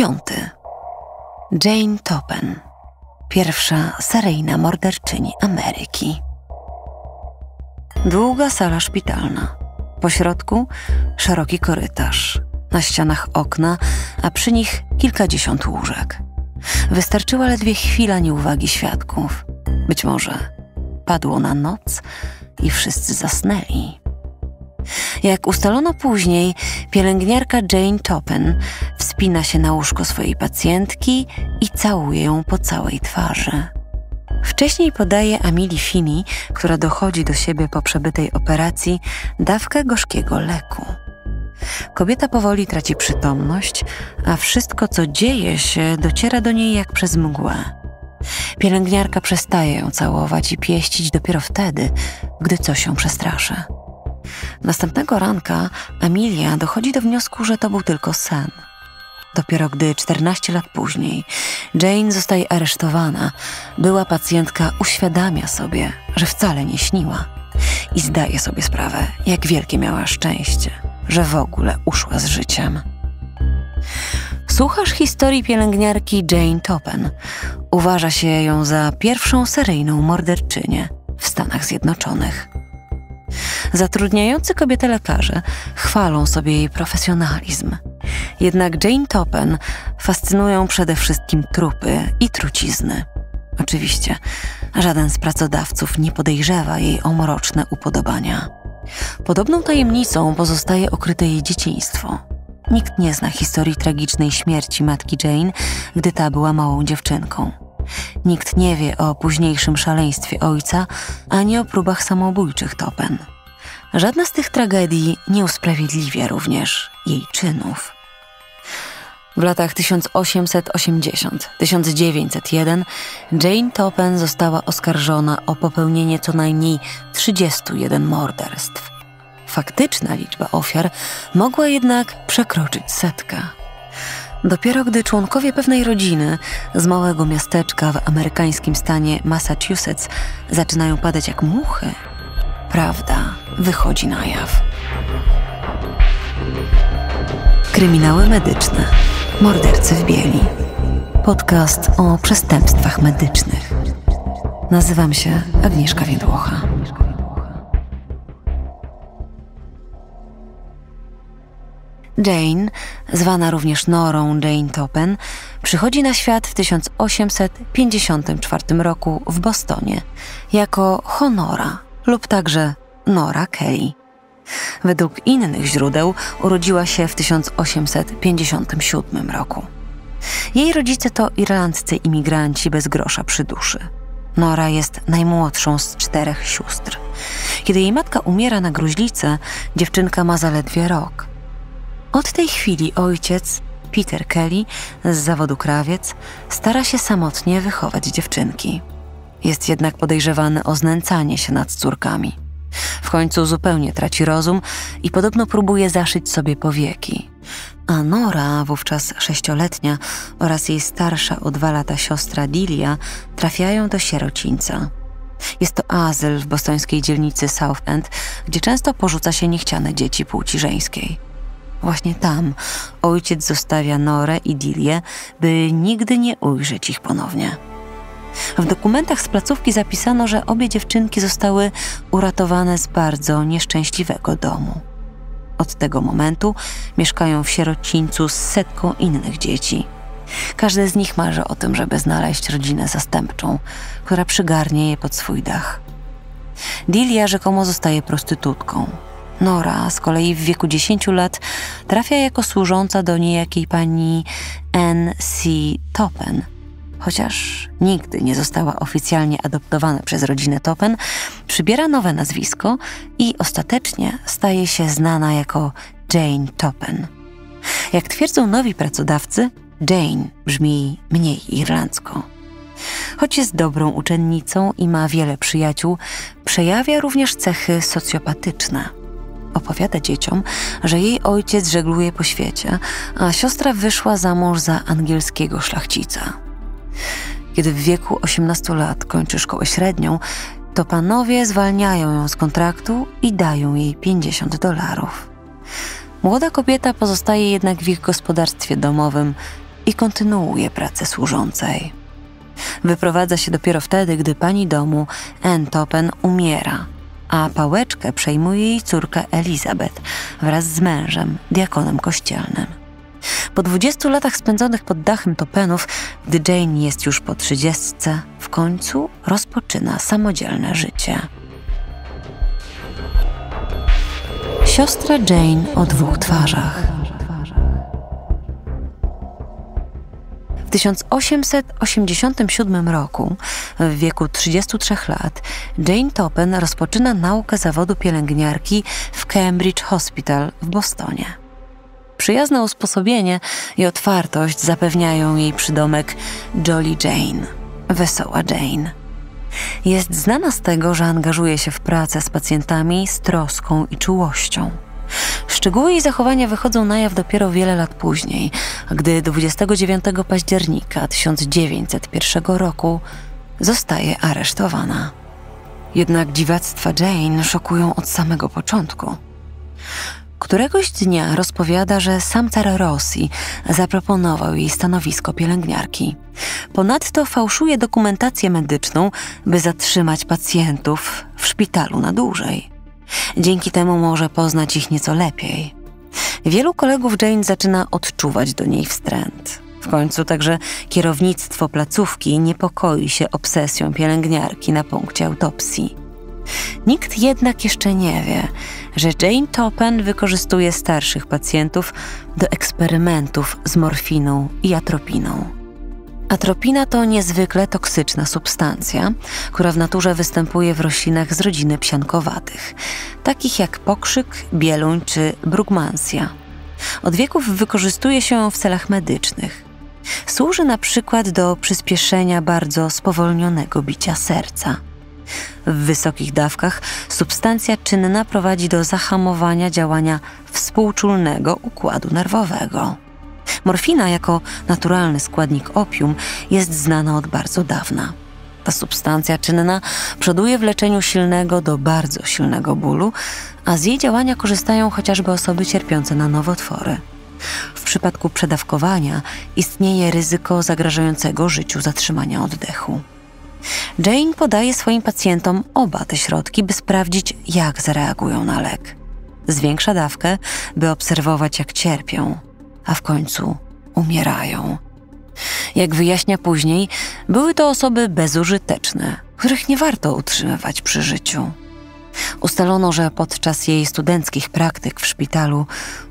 Piąty. Jane Topen, pierwsza seryjna morderczyni Ameryki. Długa sala szpitalna. Po środku szeroki korytarz. Na ścianach okna, a przy nich kilkadziesiąt łóżek. Wystarczyła ledwie chwila nieuwagi świadków. Być może padło na noc i wszyscy zasnęli. Jak ustalono później, pielęgniarka Jane Topen wspina się na łóżko swojej pacjentki i całuje ją po całej twarzy. Wcześniej podaje Amili Fini, która dochodzi do siebie po przebytej operacji, dawkę gorzkiego leku. Kobieta powoli traci przytomność, a wszystko, co dzieje się, dociera do niej jak przez mgłę. Pielęgniarka przestaje ją całować i pieścić dopiero wtedy, gdy coś się przestraszy. Następnego ranka Emilia dochodzi do wniosku, że to był tylko sen. Dopiero gdy 14 lat później Jane zostaje aresztowana, była pacjentka uświadamia sobie, że wcale nie śniła i zdaje sobie sprawę, jak wielkie miała szczęście, że w ogóle uszła z życiem. Słuchasz historii pielęgniarki Jane Topen. Uważa się ją za pierwszą seryjną morderczynię w Stanach Zjednoczonych. Zatrudniający kobietę lekarze chwalą sobie jej profesjonalizm. Jednak Jane Topen fascynują przede wszystkim trupy i trucizny. Oczywiście, żaden z pracodawców nie podejrzewa jej o mroczne upodobania. Podobną tajemnicą pozostaje okryte jej dzieciństwo. Nikt nie zna historii tragicznej śmierci matki Jane, gdy ta była małą dziewczynką. Nikt nie wie o późniejszym szaleństwie ojca, ani o próbach samobójczych Topen. Żadna z tych tragedii nie usprawiedliwia również jej czynów. W latach 1880-1901 Jane Topen została oskarżona o popełnienie co najmniej 31 morderstw. Faktyczna liczba ofiar mogła jednak przekroczyć setkę. Dopiero gdy członkowie pewnej rodziny z małego miasteczka w amerykańskim stanie Massachusetts zaczynają padać jak muchy, prawda wychodzi na jaw. Kryminały medyczne. Mordercy w bieli. Podcast o przestępstwach medycznych. Nazywam się Agnieszka Wiedłocha. Jane, zwana również Norą Jane Topen, przychodzi na świat w 1854 roku w Bostonie jako Honora lub także Nora Kelly. Według innych źródeł urodziła się w 1857 roku. Jej rodzice to irlandzcy imigranci bez grosza przy duszy. Nora jest najmłodszą z czterech sióstr. Kiedy jej matka umiera na gruźlicę, dziewczynka ma zaledwie rok. Od tej chwili ojciec, Peter Kelly, z zawodu krawiec, stara się samotnie wychować dziewczynki. Jest jednak podejrzewany o znęcanie się nad córkami. W końcu zupełnie traci rozum i podobno próbuje zaszyć sobie powieki. A Nora, wówczas sześcioletnia, oraz jej starsza o dwa lata siostra Dilia trafiają do sierocińca. Jest to azyl w bostońskiej dzielnicy South End, gdzie często porzuca się niechciane dzieci płci żeńskiej. Właśnie tam ojciec zostawia Norę i Dilię, by nigdy nie ujrzeć ich ponownie. W dokumentach z placówki zapisano, że obie dziewczynki zostały uratowane z bardzo nieszczęśliwego domu. Od tego momentu mieszkają w sierocińcu z setką innych dzieci. Każde z nich marzy o tym, żeby znaleźć rodzinę zastępczą, która przygarnie je pod swój dach. Dilia rzekomo zostaje prostytutką. Nora z kolei w wieku 10 lat trafia jako służąca do niejakiej pani N.C. Topen – chociaż nigdy nie została oficjalnie adoptowana przez rodzinę Topen, przybiera nowe nazwisko i ostatecznie staje się znana jako Jane Topen. Jak twierdzą nowi pracodawcy, Jane brzmi mniej irlandzko. Choć jest dobrą uczennicą i ma wiele przyjaciół, przejawia również cechy socjopatyczne. Opowiada dzieciom, że jej ojciec żegluje po świecie, a siostra wyszła za mąż za angielskiego szlachcica. Kiedy w wieku 18 lat kończy szkołę średnią, to panowie zwalniają ją z kontraktu i dają jej 50 dolarów. Młoda kobieta pozostaje jednak w ich gospodarstwie domowym i kontynuuje pracę służącej. Wyprowadza się dopiero wtedy, gdy pani domu, Ann Topen, umiera, a pałeczkę przejmuje jej córka Elizabeth wraz z mężem, diakonem kościelnym. Po 20 latach spędzonych pod dachem Topenów, gdy Jane jest już po trzydziestce, w końcu rozpoczyna samodzielne życie. Siostra Jane o dwóch twarzach. W 1887 roku, w wieku 33 lat, Jane Topen rozpoczyna naukę zawodu pielęgniarki w Cambridge Hospital w Bostonie. Przyjazne usposobienie i otwartość zapewniają jej przydomek Jolly Jane, wesoła Jane. Jest znana z tego, że angażuje się w pracę z pacjentami z troską i czułością. Szczegóły jej zachowania wychodzą na jaw dopiero wiele lat później, gdy 29 października 1901 roku zostaje aresztowana. Jednak dziwactwa Jane szokują od samego początku. Któregoś dnia rozpowiada, że sam car Rossi zaproponował jej stanowisko pielęgniarki. Ponadto fałszuje dokumentację medyczną, by zatrzymać pacjentów w szpitalu na dłużej. Dzięki temu może poznać ich nieco lepiej. Wielu kolegów Jane zaczyna odczuwać do niej wstręt. W końcu także kierownictwo placówki niepokoi się obsesją pielęgniarki na punkcie autopsji. Nikt jednak jeszcze nie wie, że Jane Topen wykorzystuje starszych pacjentów do eksperymentów z morfiną i atropiną. Atropina to niezwykle toksyczna substancja, która w naturze występuje w roślinach z rodziny psiankowatych, takich jak pokrzyk, bieluń czy brugmansja. Od wieków wykorzystuje się ją w celach medycznych. Służy na przykład do przyspieszenia bardzo spowolnionego bicia serca. W wysokich dawkach substancja czynna prowadzi do zahamowania działania współczulnego układu nerwowego. Morfina jako naturalny składnik opium jest znana od bardzo dawna. Ta substancja czynna przoduje w leczeniu silnego do bardzo silnego bólu, a z jej działania korzystają chociażby osoby cierpiące na nowotwory. W przypadku przedawkowania istnieje ryzyko zagrażającego życiu zatrzymania oddechu. Jane podaje swoim pacjentom oba te środki, by sprawdzić, jak zareagują na lek. Zwiększa dawkę, by obserwować, jak cierpią a w końcu umierają. Jak wyjaśnia później, były to osoby bezużyteczne, których nie warto utrzymywać przy życiu. Ustalono, że podczas jej studenckich praktyk w szpitalu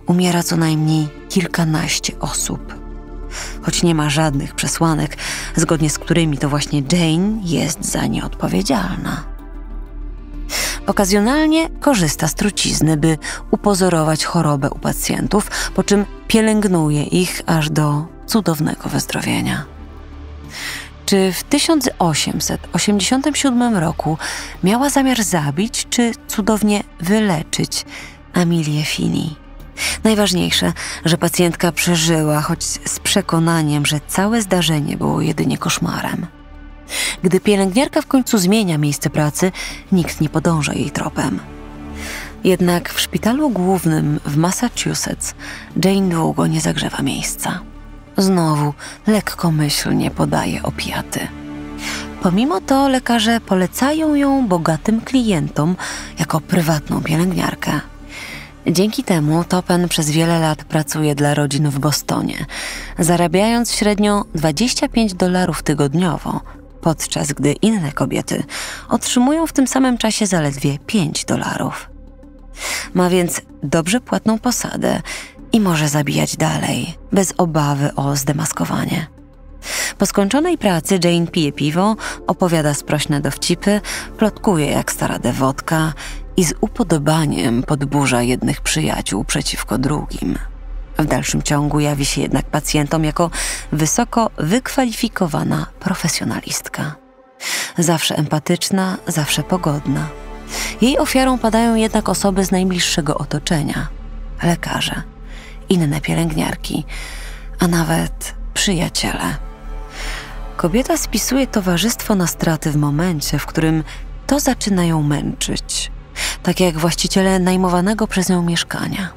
umiera co najmniej kilkanaście osób. Choć nie ma żadnych przesłanek, zgodnie z którymi to właśnie Jane jest za nie odpowiedzialna. Okazjonalnie korzysta z trucizny, by upozorować chorobę u pacjentów, po czym pielęgnuje ich aż do cudownego wyzdrowienia. Czy w 1887 roku miała zamiar zabić, czy cudownie wyleczyć Amilię Fini? Najważniejsze, że pacjentka przeżyła, choć z przekonaniem, że całe zdarzenie było jedynie koszmarem. Gdy pielęgniarka w końcu zmienia miejsce pracy, nikt nie podąża jej tropem. Jednak w szpitalu głównym w Massachusetts Jane długo nie zagrzewa miejsca. Znowu lekkomyślnie podaje opiaty. Pomimo to lekarze polecają ją bogatym klientom jako prywatną pielęgniarkę. Dzięki temu Topen przez wiele lat pracuje dla rodzin w Bostonie, zarabiając średnio 25 dolarów tygodniowo, podczas gdy inne kobiety otrzymują w tym samym czasie zaledwie 5 dolarów. Ma więc dobrze płatną posadę i może zabijać dalej, bez obawy o zdemaskowanie. Po skończonej pracy Jane pije piwo, opowiada sprośne dowcipy, plotkuje jak stara dewotka i z upodobaniem podburza jednych przyjaciół przeciwko drugim. W dalszym ciągu jawi się jednak pacjentom jako wysoko wykwalifikowana profesjonalistka. Zawsze empatyczna, zawsze pogodna. Jej ofiarą padają jednak osoby z najbliższego otoczenia lekarze, inne pielęgniarki, a nawet przyjaciele. Kobieta spisuje towarzystwo na straty w momencie, w którym to zaczyna ją męczyć, tak jak właściciele najmowanego przez nią mieszkania.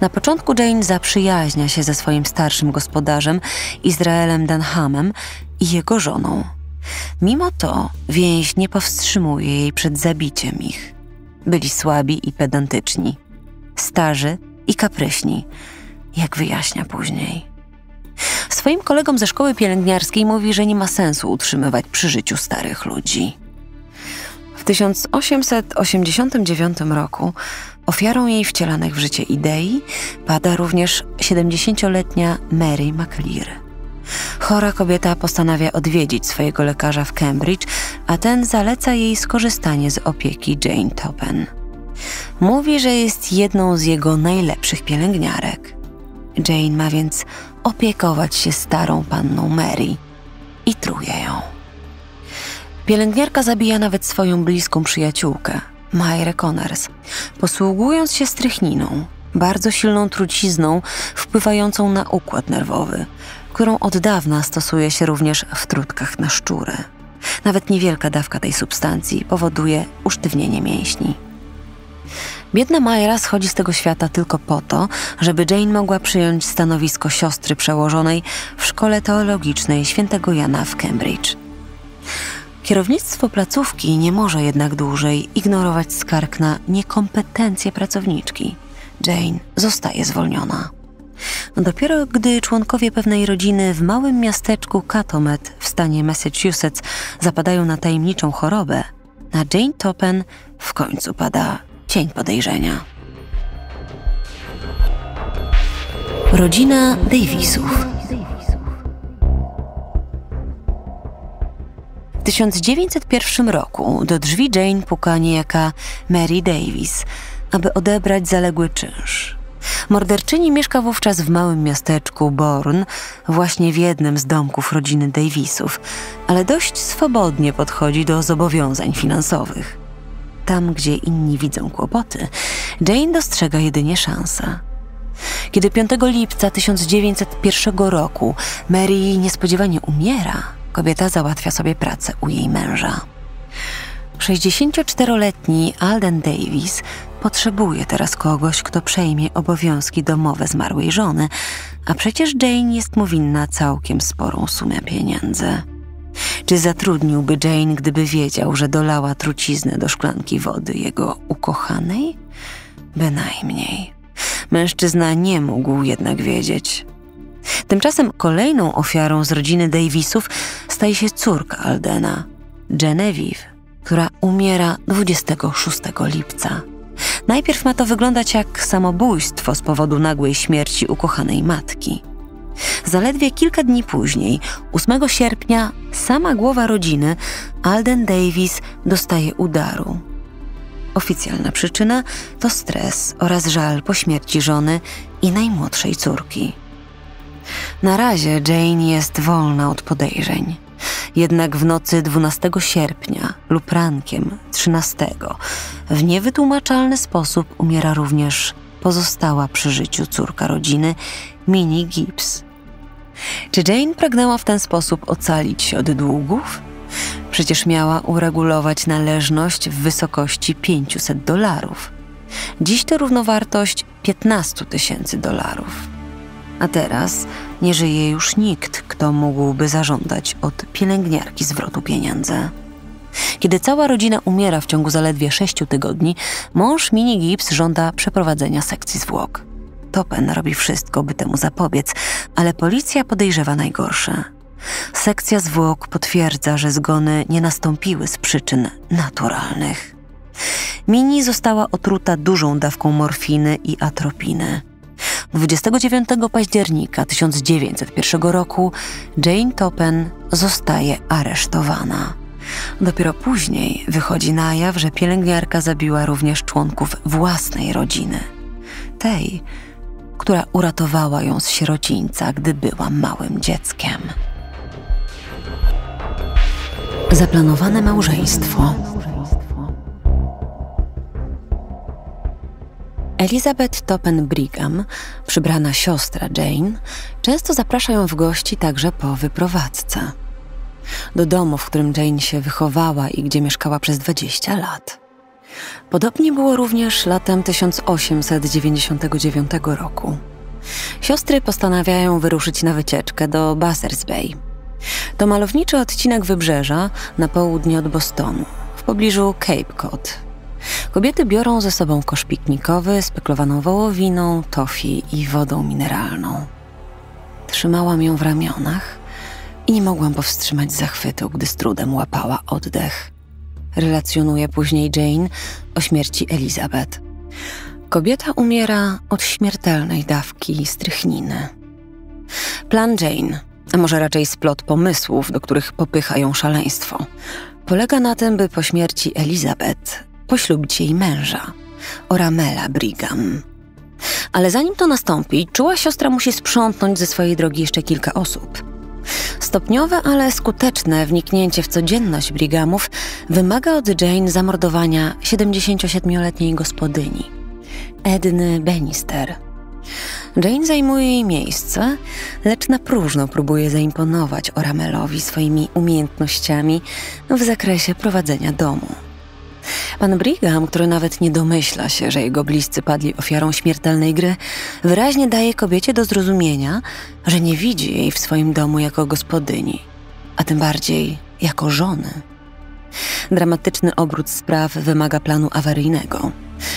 Na początku Jane zaprzyjaźnia się ze swoim starszym gospodarzem, Izraelem Dunhamem i jego żoną. Mimo to więź nie powstrzymuje jej przed zabiciem ich. Byli słabi i pedantyczni, starzy i kapryśni, jak wyjaśnia później. Swoim kolegom ze szkoły pielęgniarskiej mówi, że nie ma sensu utrzymywać przy życiu starych ludzi. W 1889 roku ofiarą jej wcielanych w życie idei pada również 70-letnia Mary McLear. Chora kobieta postanawia odwiedzić swojego lekarza w Cambridge, a ten zaleca jej skorzystanie z opieki Jane Toppen. Mówi, że jest jedną z jego najlepszych pielęgniarek. Jane ma więc opiekować się starą panną Mary i truje ją. Pielęgniarka zabija nawet swoją bliską przyjaciółkę, Majrę Connors, posługując się strychniną, bardzo silną trucizną wpływającą na układ nerwowy, którą od dawna stosuje się również w trutkach na szczury. Nawet niewielka dawka tej substancji powoduje usztywnienie mięśni. Biedna Majra schodzi z tego świata tylko po to, żeby Jane mogła przyjąć stanowisko siostry przełożonej w szkole teologicznej świętego Jana w Cambridge. Kierownictwo placówki nie może jednak dłużej ignorować skarg na niekompetencje pracowniczki. Jane zostaje zwolniona. Dopiero gdy członkowie pewnej rodziny w małym miasteczku Catomet w stanie Massachusetts zapadają na tajemniczą chorobę, na Jane Toppen w końcu pada cień podejrzenia. Rodzina Davisów. 1901 roku do drzwi Jane puka niejaka Mary Davis, aby odebrać zaległy czynsz. Morderczyni mieszka wówczas w małym miasteczku Bourne, właśnie w jednym z domków rodziny Davisów, ale dość swobodnie podchodzi do zobowiązań finansowych. Tam, gdzie inni widzą kłopoty, Jane dostrzega jedynie szansę. Kiedy 5 lipca 1901 roku Mary niespodziewanie umiera, kobieta załatwia sobie pracę u jej męża. 64-letni Alden Davis potrzebuje teraz kogoś, kto przejmie obowiązki domowe zmarłej żony, a przecież Jane jest mu winna całkiem sporą sumę pieniędzy. Czy zatrudniłby Jane, gdyby wiedział, że dolała truciznę do szklanki wody jego ukochanej? Bynajmniej. Mężczyzna nie mógł jednak wiedzieć. Tymczasem kolejną ofiarą z rodziny Davisów staje się córka Aldena, Genevieve, która umiera 26 lipca. Najpierw ma to wyglądać jak samobójstwo z powodu nagłej śmierci ukochanej matki. Zaledwie kilka dni później, 8 sierpnia, sama głowa rodziny, Alden Davis, dostaje udaru. Oficjalna przyczyna to stres oraz żal po śmierci żony i najmłodszej córki. Na razie Jane jest wolna od podejrzeń. Jednak w nocy 12 sierpnia lub rankiem 13 w niewytłumaczalny sposób umiera również pozostała przy życiu córka rodziny, Minnie Gibbs. Czy Jane pragnęła w ten sposób ocalić się od długów? Przecież miała uregulować należność w wysokości 500 dolarów. Dziś to równowartość 15 tysięcy dolarów. A teraz nie żyje już nikt, kto mógłby zażądać od pielęgniarki zwrotu pieniędzy. Kiedy cała rodzina umiera w ciągu zaledwie sześciu tygodni, mąż Mini Gibbs żąda przeprowadzenia sekcji zwłok. Topen robi wszystko, by temu zapobiec, ale policja podejrzewa najgorsze. Sekcja zwłok potwierdza, że zgony nie nastąpiły z przyczyn naturalnych. Mini została otruta dużą dawką morfiny i atropiny. 29 października 1901 roku Jane Topen zostaje aresztowana. Dopiero później wychodzi na jaw, że pielęgniarka zabiła również członków własnej rodziny. Tej, która uratowała ją z sierocińca, gdy była małym dzieckiem. Zaplanowane małżeństwo. Elizabeth Toppen Brigham, przybrana siostra Jane, często zaprasza ją w gości także po wyprowadzce. Do domu, w którym Jane się wychowała i gdzie mieszkała przez 20 lat. Podobnie było również latem 1899 roku. Siostry postanawiają wyruszyć na wycieczkę do Buzzards Bay. To malowniczy odcinek wybrzeża na południe od Bostonu, w pobliżu Cape Cod. Kobiety biorą ze sobą kosz piknikowy, speklowaną wołowiną, tofi i wodą mineralną. Trzymałam ją w ramionach i nie mogłam powstrzymać zachwytu, gdy z trudem łapała oddech. Relacjonuje później Jane o śmierci Elizabeth. Kobieta umiera od śmiertelnej dawki strychniny. Plan Jane, a może raczej splot pomysłów, do których popycha ją szaleństwo, polega na tym, by po śmierci Elizabeth poślubić jej męża, Oramela Brigham. Ale zanim to nastąpi, czuła siostra musi sprzątnąć ze swojej drogi jeszcze kilka osób. Stopniowe, ale skuteczne wniknięcie w codzienność Brighamów wymaga od Jane zamordowania 77-letniej gospodyni, Edny Bannister. Jane zajmuje jej miejsce, lecz na próżno próbuje zaimponować Oramelowi swoimi umiejętnościami w zakresie prowadzenia domu. Pan Brigham, który nawet nie domyśla się, że jego bliscy padli ofiarą śmiertelnej gry, wyraźnie daje kobiecie do zrozumienia, że nie widzi jej w swoim domu jako gospodyni, a tym bardziej jako żony. Dramatyczny obrót spraw wymaga planu awaryjnego.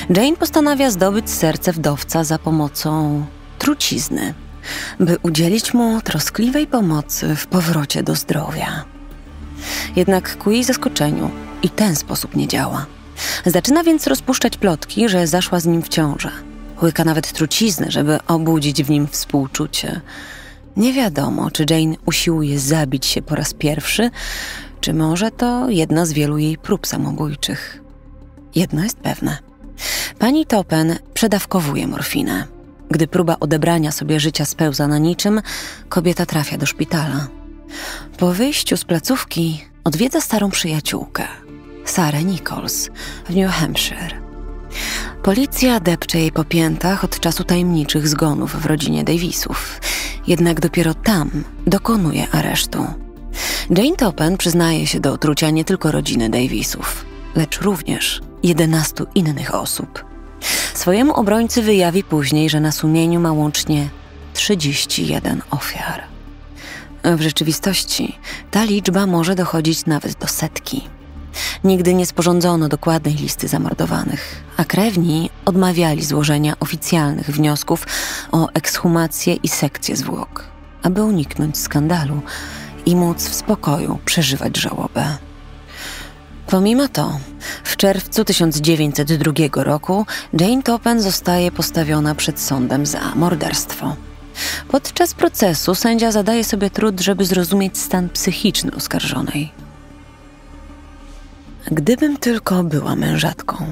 Jane postanawia zdobyć serce wdowca za pomocą trucizny, by udzielić mu troskliwej pomocy w powrocie do zdrowia. Jednak ku jej zaskoczeniu i ten sposób nie działa. Zaczyna więc rozpuszczać plotki, że zaszła z nim w ciążę. Łyka nawet trucizny, żeby obudzić w nim współczucie. Nie wiadomo, czy Jane usiłuje zabić się po raz pierwszy, czy może to jedna z wielu jej prób samobójczych. Jedno jest pewne. Pani Topen przedawkowuje morfinę. Gdy próba odebrania sobie życia spełza na niczym, kobieta trafia do szpitala. Po wyjściu z placówki odwiedza starą przyjaciółkę, Sarę Nichols w New Hampshire. Policja depcze jej po piętach od czasu tajemniczych zgonów w rodzinie Davisów, jednak dopiero tam dokonuje aresztu. Jane Topen przyznaje się do otrucia nie tylko rodziny Davisów, lecz również 11 innych osób. Swojemu obrońcy wyjawi później, że na sumieniu ma łącznie 31 ofiar. W rzeczywistości ta liczba może dochodzić nawet do setki. Nigdy nie sporządzono dokładnej listy zamordowanych, a krewni odmawiali złożenia oficjalnych wniosków o ekshumację i sekcję zwłok, aby uniknąć skandalu i móc w spokoju przeżywać żałobę. Pomimo to, w czerwcu 1902 roku Jane Topen zostaje postawiona przed sądem za morderstwo. Podczas procesu sędzia zadaje sobie trud, żeby zrozumieć stan psychiczny oskarżonej. Gdybym tylko była mężatką.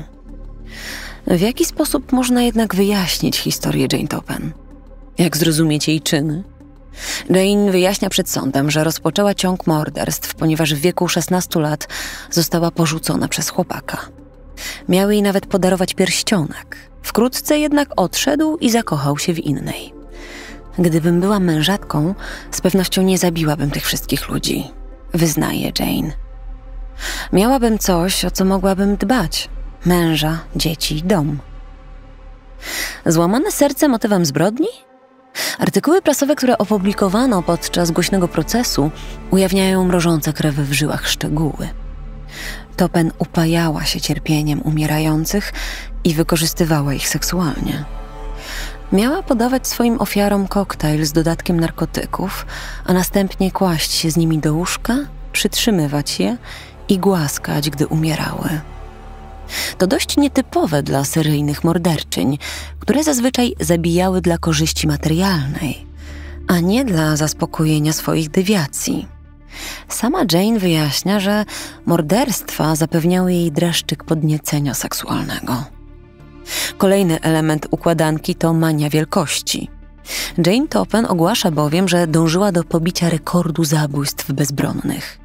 W jaki sposób można jednak wyjaśnić historię Jane Topen? Jak zrozumieć jej czyny? Jane wyjaśnia przed sądem, że rozpoczęła ciąg morderstw, ponieważ w wieku 16 lat została porzucona przez chłopaka. Miały jej nawet podarować pierścionek. Wkrótce jednak odszedł i zakochał się w innej. Gdybym była mężatką, z pewnością nie zabiłabym tych wszystkich ludzi, wyznaje Jane. Miałabym coś, o co mogłabym dbać: męża, dzieci, dom. Złamane serce motywem zbrodni? Artykuły prasowe, które opublikowano podczas głośnego procesu, ujawniają mrożące krew w żyłach szczegóły. Topen upajała się cierpieniem umierających i wykorzystywała ich seksualnie. Miała podawać swoim ofiarom koktajl z dodatkiem narkotyków, a następnie kłaść się z nimi do łóżka, przytrzymywać je i głaskać, gdy umierały. To dość nietypowe dla seryjnych morderczyń, które zazwyczaj zabijały dla korzyści materialnej, a nie dla zaspokojenia swoich dewiacji. Sama Jane wyjaśnia, że morderstwa zapewniały jej dreszczyk podniecenia seksualnego. Kolejny element układanki to mania wielkości. Jane Topen ogłasza bowiem, że dążyła do pobicia rekordu zabójstw bezbronnych.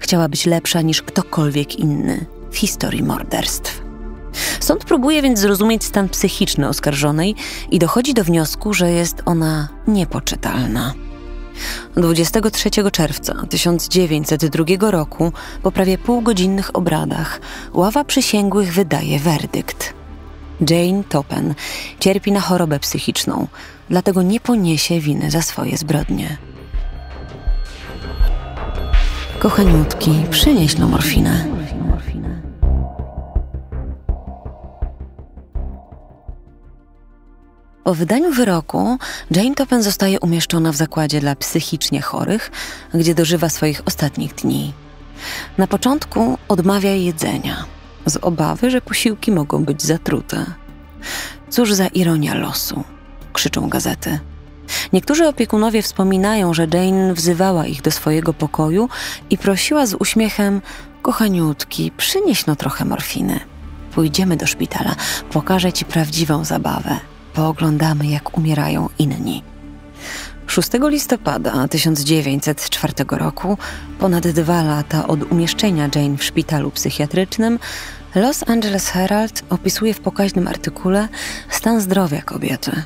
Chciała być lepsza niż ktokolwiek inny w historii morderstw. Sąd próbuje więc zrozumieć stan psychiczny oskarżonej i dochodzi do wniosku, że jest ona niepoczytalna. 23 czerwca 1902 roku, po prawie półgodzinnych obradach, ława przysięgłych wydaje werdykt. Jane Topen cierpi na chorobę psychiczną, dlatego nie poniesie winy za swoje zbrodnie. Kochaniutki, przynieś no morfinę. Po wydaniu wyroku Jane Topen zostaje umieszczona w zakładzie dla psychicznie chorych, gdzie dożywa swoich ostatnich dni. Na początku odmawia jedzenia, z obawy, że posiłki mogą być zatrute. Cóż za ironia losu, krzyczą gazety. Niektórzy opiekunowie wspominają, że Jane wzywała ich do swojego pokoju i prosiła z uśmiechem: Kochaniutki, przynieś no trochę morfiny. Pójdziemy do szpitala, pokażę ci prawdziwą zabawę. Pooglądamy, jak umierają inni. 6 listopada 1904 roku, ponad dwa lata od umieszczenia Jane w szpitalu psychiatrycznym, Los Angeles Herald opisuje w pokaźnym artykule stan zdrowia kobiety.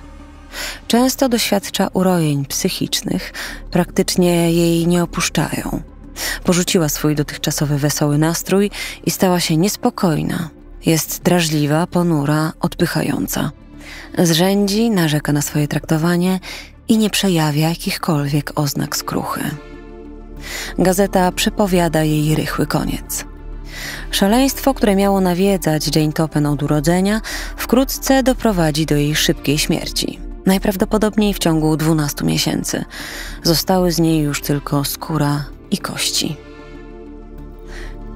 Często doświadcza urojeń psychicznych, praktycznie jej nie opuszczają. Porzuciła swój dotychczasowy wesoły nastrój i stała się niespokojna. Jest drażliwa, ponura, odpychająca. Zrzędzi, narzeka na swoje traktowanie i nie przejawia jakichkolwiek oznak skruchy. Gazeta przepowiada jej rychły koniec. Szaleństwo, które miało nawiedzać Jane Topen od urodzenia, wkrótce doprowadzi do jej szybkiej śmierci. Najprawdopodobniej w ciągu 12 miesięcy. Zostały z niej już tylko skóra i kości.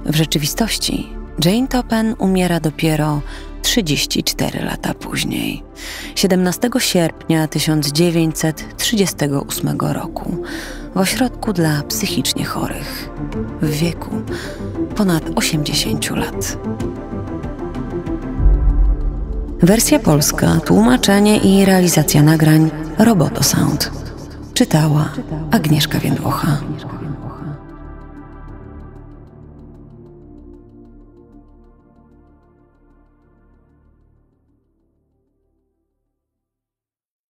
W rzeczywistości Jane Topen umiera dopiero 34 lata później, 17 sierpnia 1938 roku, w ośrodku dla psychicznie chorych, w wieku ponad 80 lat. Wersja polska, tłumaczenie i realizacja nagrań Roboto Sound. Czytała Agnieszka Więdłocha.